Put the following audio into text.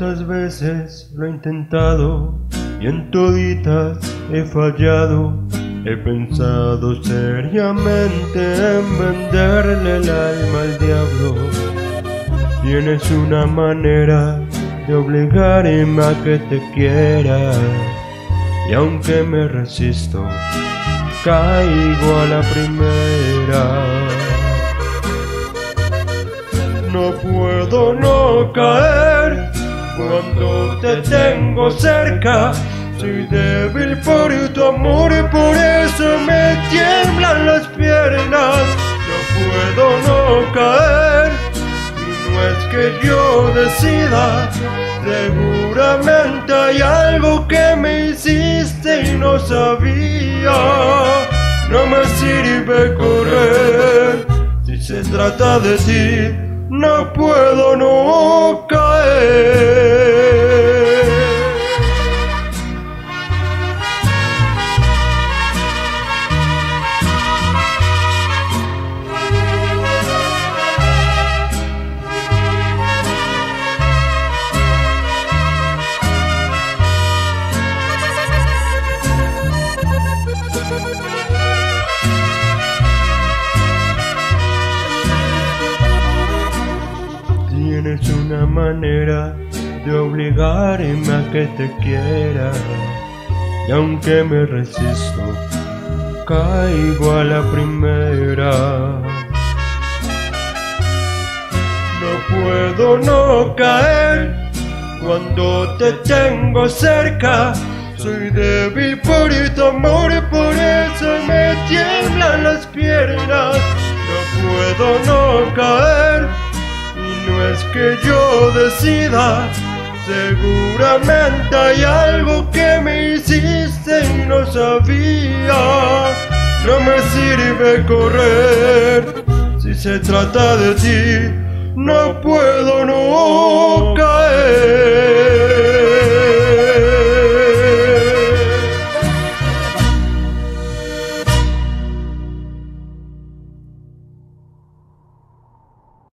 veces lo he intentado y en toditas he fallado. He pensado seriamente en venderle el alma al diablo. Tienes una manera de obligarme a que te quiera. Y aunque me resisto, caigo a la primera. No puedo no caer cuando te tengo cerca. Soy débil por tu amor y por eso me tiemblan las piernas. No puedo no caer y no es que yo decida. Seguramente hay algo que me hiciste y no sabía. No me sirve correr si se trata de ti. No puedo no caer. Tienes una manera de obligarme a que te quiera. Y aunque me resisto, caigo a la primera. No puedo no caer cuando te tengo cerca. Soy débil por tu amor por eso me tiemblan las piernas. No puedo no caer que yo decida. Seguramente hay algo que me hiciste y no sabía. No me sirve correr si se trata de ti. No puedo no